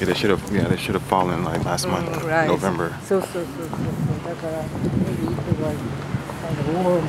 Yeah, they should have. Yeah, they should have fallen like last month, Mm, right. November. So so so so そうそうそうそうそうだから maybe it was kind of warm